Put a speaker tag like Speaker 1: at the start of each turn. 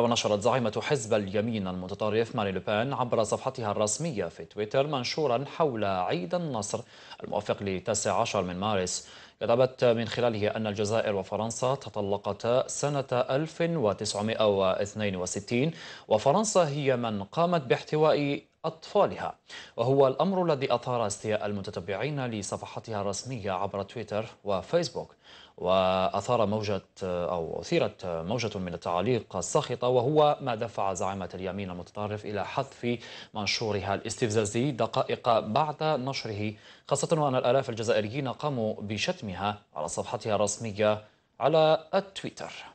Speaker 1: ونشرت زعيمة حزب اليمين المتطرف ماري لوبان عبر صفحتها الرسمية في تويتر منشورا حول عيد النصر الموافق ل 19 من مارس. كتبت من خلاله أن الجزائر وفرنسا تطلقتا سنة 1962 وفرنسا هي من قامت باحتواء أطفالها. وهو الأمر الذي أثار استياء المتتبعين لصفحتها الرسمية عبر تويتر وفيسبوك. وأثار موجة أو أثيرت موجة من التعاليق الساخطة وهو ما دفع زعيمة اليمين المتطرف إلى حذف منشورها الاستفزازي دقائق بعد نشره خاصة وأن الآلاف الجزائريين قاموا بشتمها على صفحتها الرسمية على التويتر.